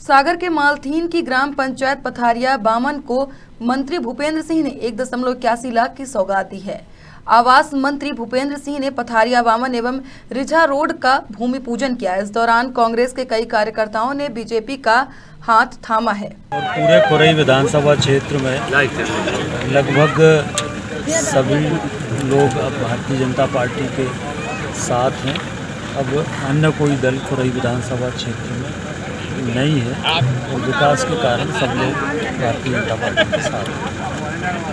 सागर के मालथीन की ग्राम पंचायत पथारिया बामन को मंत्री भूपेंद्र सिंह ने एक दशमलव इक्यासी लाख की सौगात दी है। आवास मंत्री भूपेंद्र सिंह ने पथारिया बामन एवं रिझा रोड का भूमि पूजन किया। इस दौरान कांग्रेस के कई कार्यकर्ताओं ने बीजेपी का हाथ थामा है। और पूरे खुरई विधानसभा क्षेत्र में लगभग सभी लोग अब भारतीय जनता पार्टी के साथ हैं। अब अन्य कोई दल खुरई विधानसभा क्षेत्र में नहीं है। और विकास के कारण सब लोग भारतीय जनता पार्टी के साथ हैं।